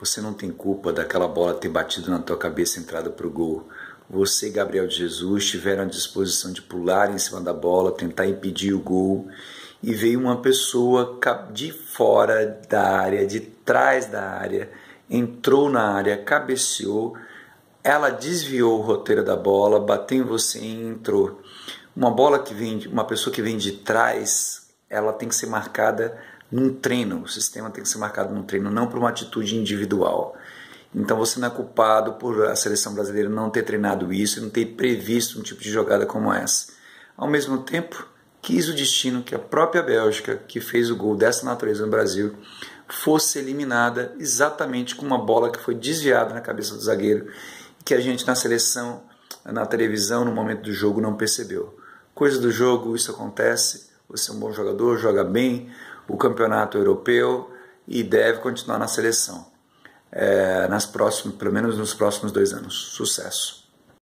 Você não tem culpa daquela bola ter batido na tua cabeça e entrado para o gol. Você e Gabriel Jesus tiveram a disposição de pular em cima da bola, tentar impedir o gol e veio uma pessoa de fora da área, de trás da área, entrou na área, cabeceou, ela desviou o roteiro da bola, bateu em você e entrou. Uma bola que vem, uma pessoa que vem de trás, ela tem que ser marcada num treino. O sistema tem que ser marcado num treino, não por uma atitude individual. Então você não é culpado por a seleção brasileira não ter treinado isso, não ter previsto um tipo de jogada como essa. Ao mesmo tempo, quis o destino que a própria Bélgica, que fez o gol dessa natureza no Brasil, fosse eliminada exatamente com uma bola que foi desviada na cabeça do zagueiro que a gente na seleção, na televisão, no momento do jogo não percebeu. Coisa do jogo, isso acontece. Você é um bom jogador, joga bem, o campeonato europeu e deve continuar na seleção. É, nas próximas, pelo menos nos próximos dois anos. Sucesso!